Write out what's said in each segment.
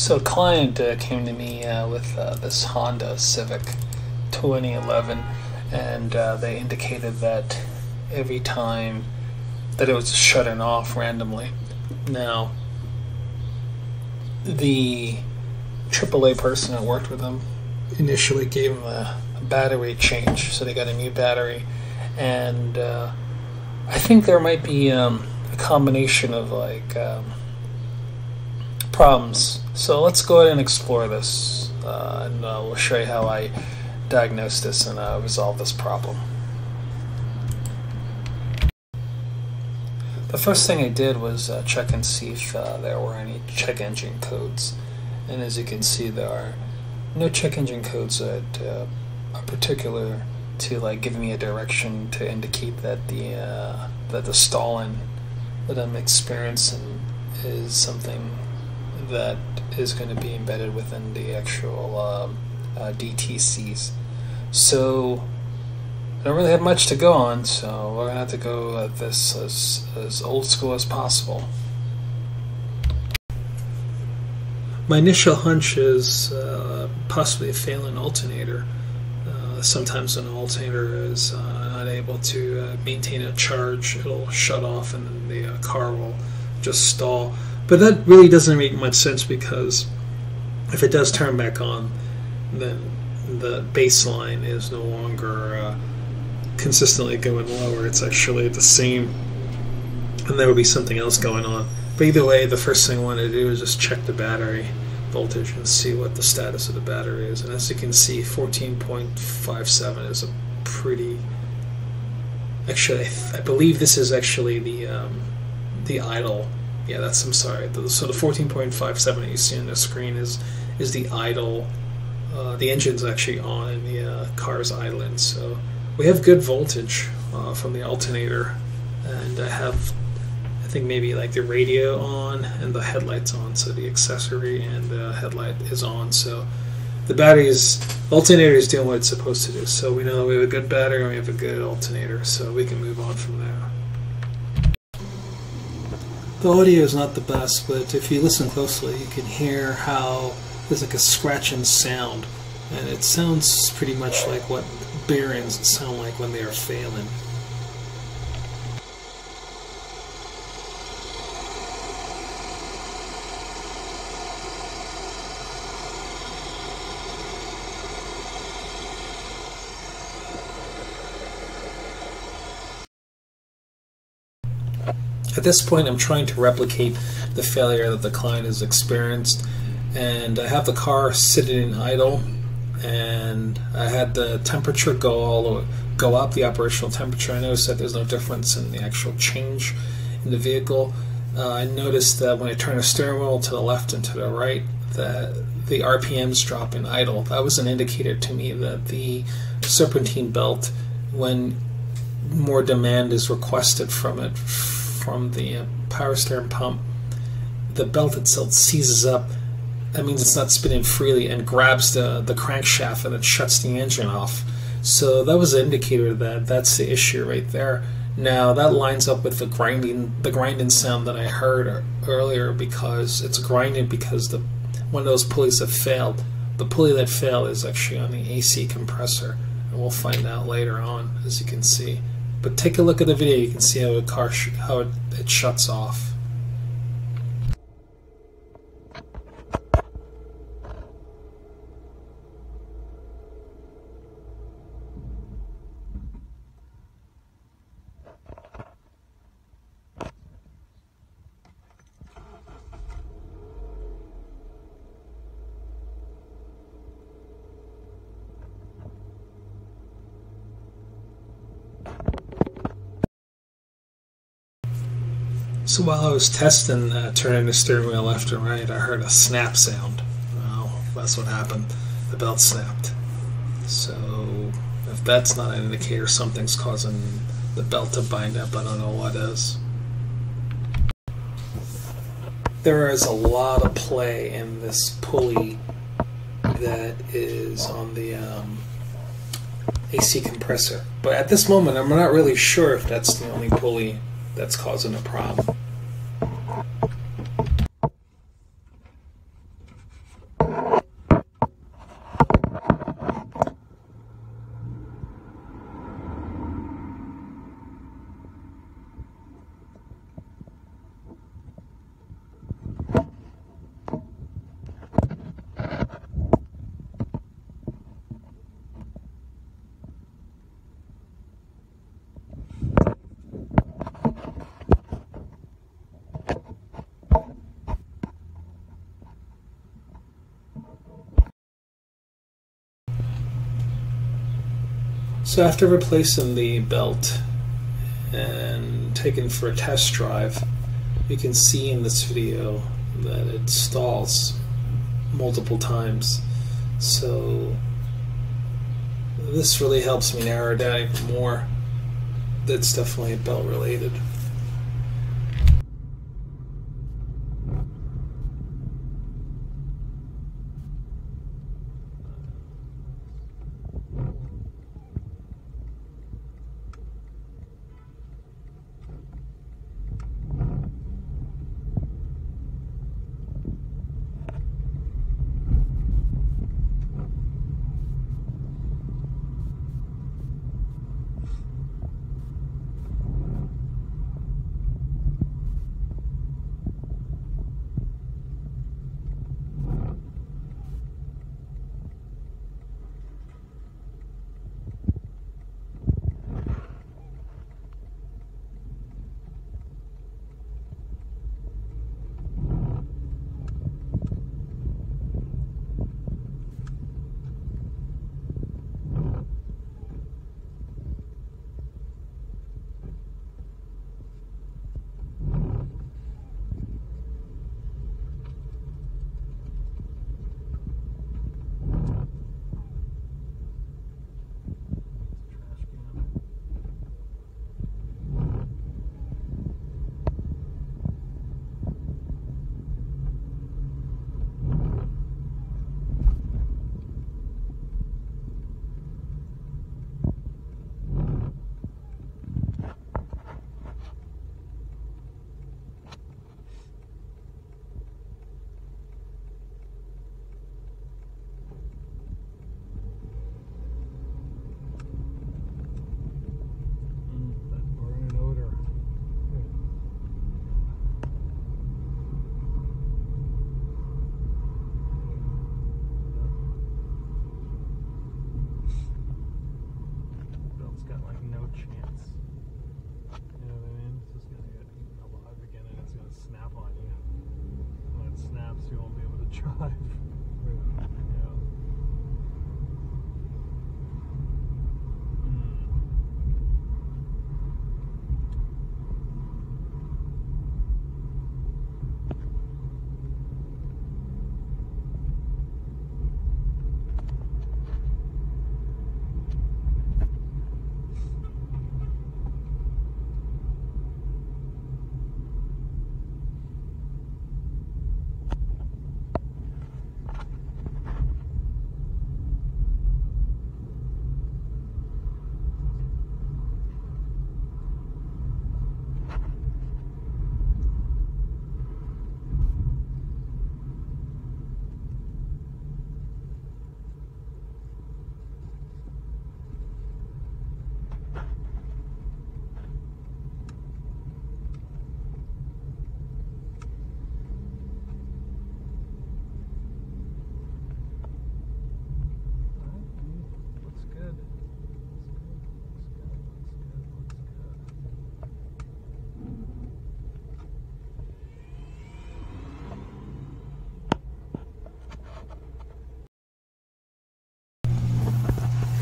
So a client uh, came to me uh, with uh, this Honda Civic 2011, and uh, they indicated that every time that it was shutting off randomly. Now, the AAA person that worked with them initially gave them a, a battery change, so they got a new battery, and uh, I think there might be um, a combination of like um, problems. So let's go ahead and explore this, uh, and uh, we'll show you how I diagnose this and uh, resolve this problem. The first thing I did was uh, check and see if uh, there were any check engine codes, and as you can see, there are no check engine codes that uh, are particular to like give me a direction to indicate that the that the stalling that I'm experiencing is something that is going to be embedded within the actual um, uh, DTCs. So I don't really have much to go on, so we're gonna have to go at this as as old school as possible. My initial hunch is uh, possibly a failing alternator. Uh, sometimes an alternator is uh, unable to uh, maintain a charge; it'll shut off, and the car will just stall. But that really doesn't make much sense because if it does turn back on, then the baseline is no longer uh, consistently going lower. It's actually the same, and there would be something else going on. But either way, the first thing I want to do is just check the battery voltage and see what the status of the battery is. And as you can see, 14.57 is a pretty. Actually, I, I believe this is actually the um, the idle. Yeah, that's. I'm sorry. The, so the 14.57 that you see on the screen is is the idle. Uh, the engine's actually on and the uh, car's idling. So we have good voltage uh, from the alternator, and I have I think maybe like the radio on and the headlights on, so the accessory and the headlight is on. So the battery is alternator is doing what it's supposed to do. So we know we have a good battery and we have a good alternator, so we can move on from there. The audio is not the best, but if you listen closely, you can hear how there's like a scratching sound, and it sounds pretty much like what bearings sound like when they are failing. At this point, I'm trying to replicate the failure that the client has experienced, and I have the car sitting in idle, and I had the temperature go all go up, the operational temperature. I noticed that there's no difference in the actual change in the vehicle. Uh, I noticed that when I turn the steering wheel to the left and to the right, that the RPMs drop in idle. That was an indicator to me that the serpentine belt, when more demand is requested from it from the uh, power steering pump, the belt itself seizes up. That means it's not spinning freely and grabs the, the crankshaft and it shuts the engine off. So that was an indicator that that's the issue right there. Now that lines up with the grinding the grinding sound that I heard earlier because it's grinding because the one of those pulleys have failed. The pulley that failed is actually on the AC compressor, and we'll find out later on, as you can see. But take a look at the video; you can see how a car how it, it shuts off. So while I was testing uh, turning the steering wheel left and right, I heard a snap sound. Well, that's what happened. The belt snapped. So if that's not an indicator something's causing the belt to bind up, I don't know what is. There is a lot of play in this pulley that is on the um, AC compressor. But at this moment, I'm not really sure if that's the only pulley that's causing a problem. So after replacing the belt and taken for a test drive, you can see in this video that it stalls multiple times. So this really helps me narrow down even more. That's definitely belt related.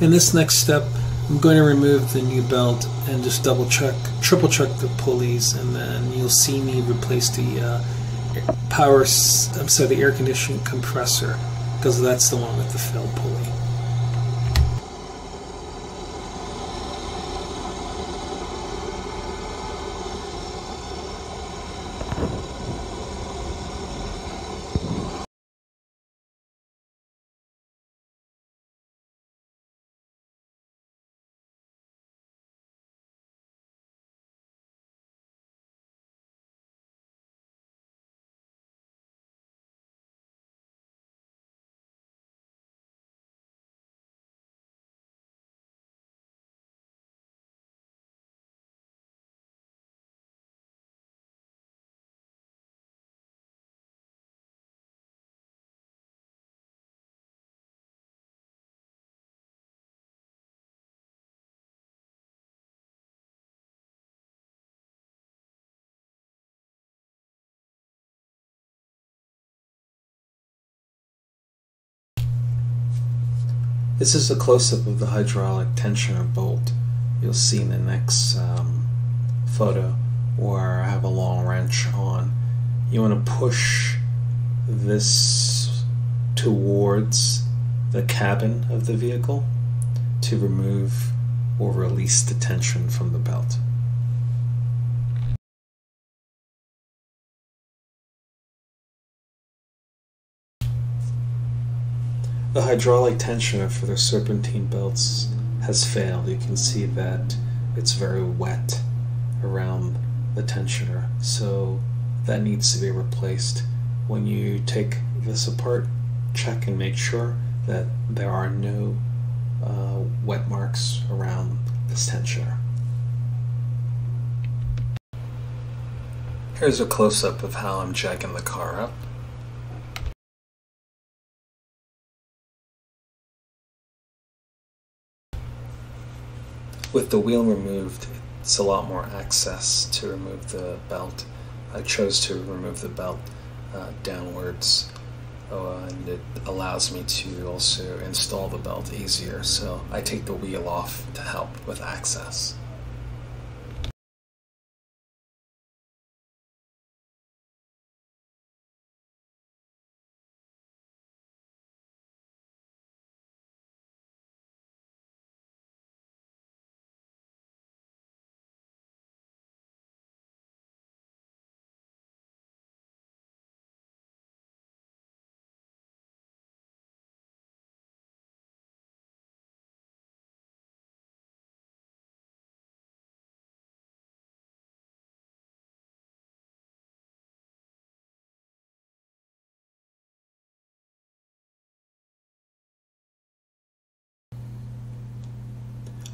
In this next step, I'm going to remove the new belt and just double check, triple check the pulleys, and then you'll see me replace the uh, power, I'm sorry, the air conditioning compressor, because that's the one with the failed pulley. This is a close-up of the hydraulic tensioner bolt. You'll see in the next um, photo where I have a long wrench on. You want to push this towards the cabin of the vehicle to remove or release the tension from the belt. The hydraulic tensioner for the serpentine belts has failed. You can see that it's very wet around the tensioner, so that needs to be replaced. When you take this apart, check and make sure that there are no uh, wet marks around this tensioner. Here's a close-up of how I'm jacking the car up. With the wheel removed, it's a lot more access to remove the belt. I chose to remove the belt uh, downwards uh, and it allows me to also install the belt easier so I take the wheel off to help with access.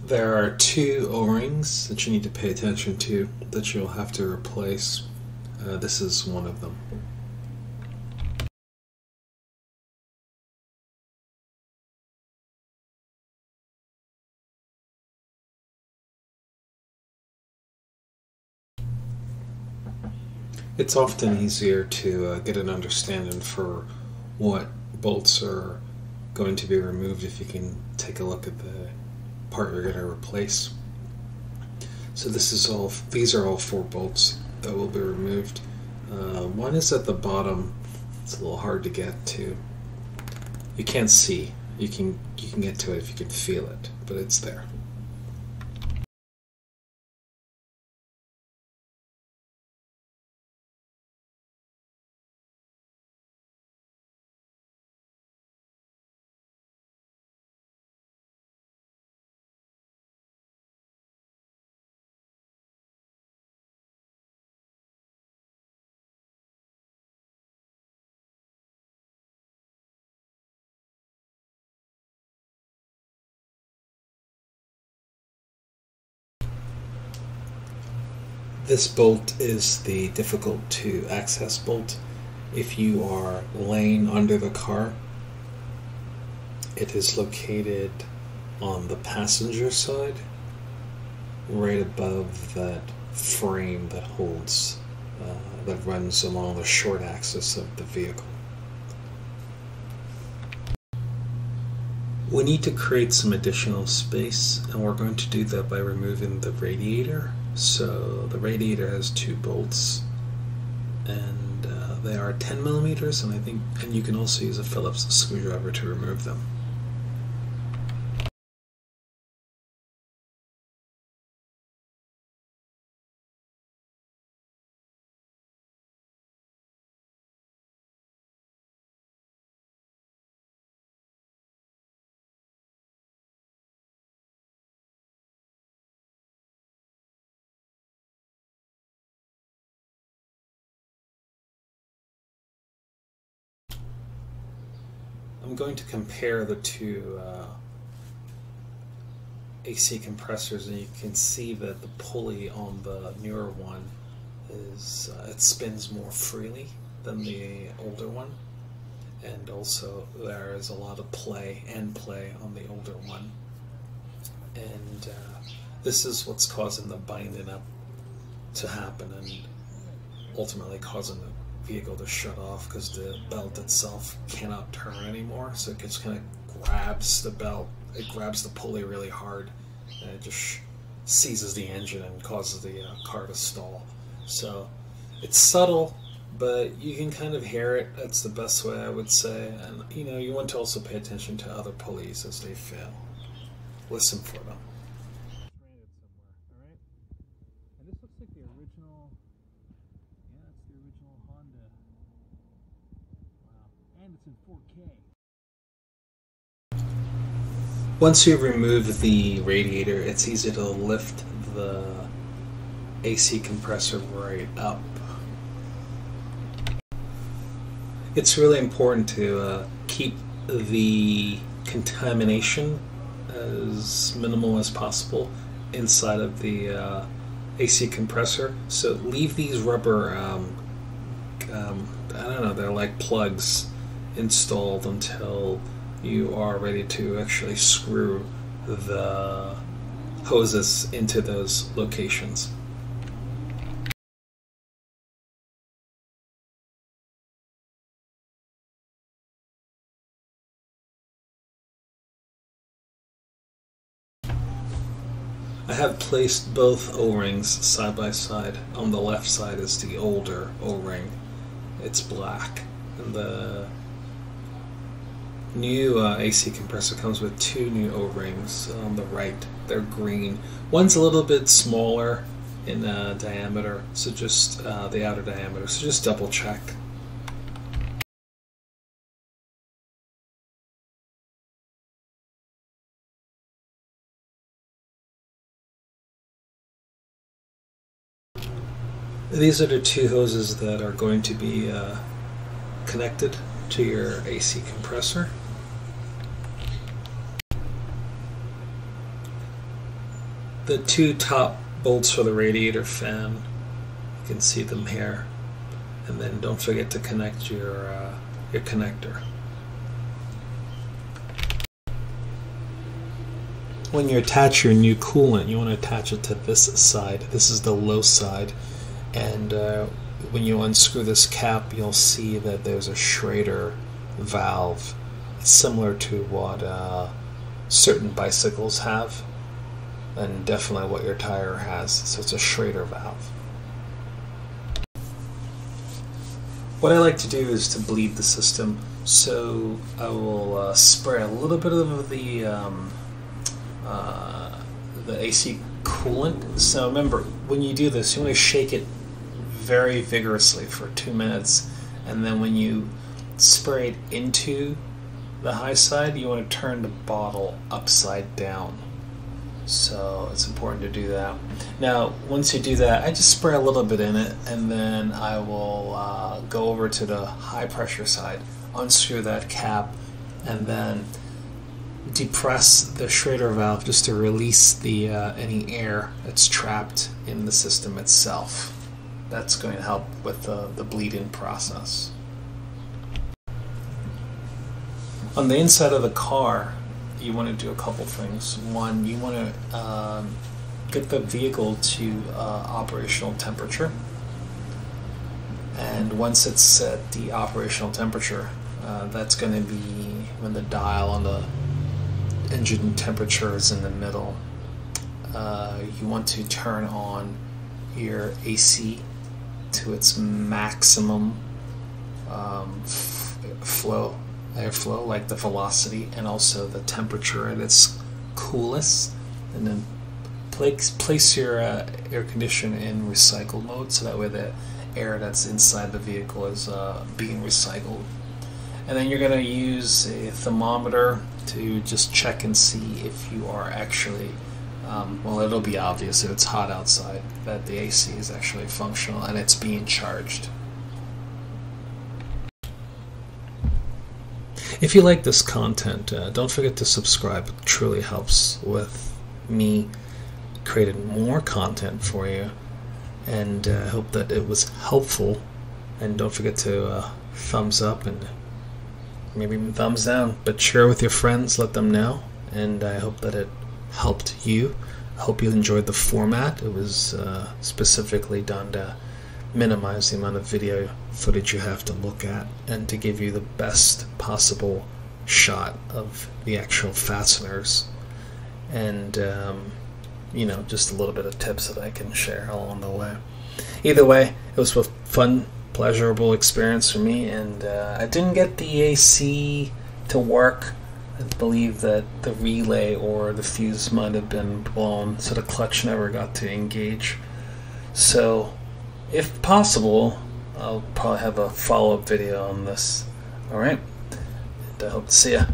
There are two O-rings that you need to pay attention to that you'll have to replace. Uh, this is one of them. It's often easier to uh, get an understanding for what bolts are going to be removed if you can take a look at the part you're going to replace. So this is all. These are all four bolts that will be removed. Uh, one is at the bottom. It's a little hard to get to. You can't see. You can you can get to it if you can feel it, but it's there. This bolt is the difficult to access bolt. If you are laying under the car, it is located on the passenger side, right above that frame that holds, uh, that runs along the short axis of the vehicle. We need to create some additional space, and we're going to do that by removing the radiator so the radiator has two bolts, and uh, they are 10 millimeters, and I think, and you can also use a Phillips screwdriver to remove them. I'm going to compare the two uh, AC compressors, and you can see that the pulley on the newer one is uh, it spins more freely than the older one, and also there is a lot of play and play on the older one, and uh, this is what's causing the binding up to happen, and ultimately causing the vehicle to shut off because the belt itself cannot turn anymore, so it just kind of grabs the belt, it grabs the pulley really hard, and it just seizes the engine and causes the uh, car to stall. So it's subtle, but you can kind of hear it. That's the best way I would say. And you know, you want to also pay attention to other pulleys as they fail. Listen for them. stranded somewhere, all right? And this looks like the original. Yeah, it's the original Honda. Wow, and it's in 4K. Once you remove the radiator, it's easy to lift the AC compressor right up. It's really important to uh, keep the contamination as minimal as possible inside of the uh, AC compressor. So leave these rubber, um, um, I don't know, they're like plugs installed until you are ready to actually screw the hoses into those locations. I have placed both O-rings side by side. On the left side is the older O-ring. It's black. And the new uh, AC compressor comes with two new O-rings on the right. They're green. One's a little bit smaller in uh, diameter, so just uh, the outer diameter. So just double check. These are the two hoses that are going to be uh, connected to your AC compressor. The two top bolts for the radiator fan, you can see them here. And then don't forget to connect your uh, your connector. When you attach your new coolant, you want to attach it to this side. This is the low side and uh, when you unscrew this cap you'll see that there's a Schrader valve it's similar to what uh, certain bicycles have and definitely what your tire has. So it's a Schrader valve. What I like to do is to bleed the system. So I will uh, spray a little bit of the um, uh, the AC coolant. So remember when you do this you want to shake it very vigorously for two minutes, and then when you spray it into the high side, you want to turn the bottle upside down. So it's important to do that. Now, once you do that, I just spray a little bit in it, and then I will uh, go over to the high pressure side, unscrew that cap, and then depress the Schrader valve just to release the uh, any air that's trapped in the system itself that's going to help with the, the bleeding process. On the inside of the car, you want to do a couple things. One, you want to um, get the vehicle to uh, operational temperature. And once it's at the operational temperature, uh, that's going to be when the dial on the engine temperature is in the middle. Uh, you want to turn on your AC to its maximum um, flow, airflow, like the velocity and also the temperature at its coolest, and then place place your uh, air conditioner in recycle mode, so that way the air that's inside the vehicle is uh, being recycled. And then you're going to use a thermometer to just check and see if you are actually um, well, it'll be obvious if it's hot outside that the AC is actually functional and it's being charged. If you like this content, uh, don't forget to subscribe. It truly helps with me creating more content for you. And I uh, hope that it was helpful. And don't forget to uh, thumbs up and maybe even thumbs down. But share with your friends, let them know. And I hope that it helped you. I hope you enjoyed the format. It was uh, specifically done to minimize the amount of video footage you have to look at and to give you the best possible shot of the actual fasteners and um, you know just a little bit of tips that I can share along the way. Either way, it was a fun, pleasurable experience for me, and uh, I didn't get the AC to work. I believe that the relay or the fuse might have been blown, so the clutch never got to engage. So, if possible, I'll probably have a follow up video on this. Alright? And I hope to see ya.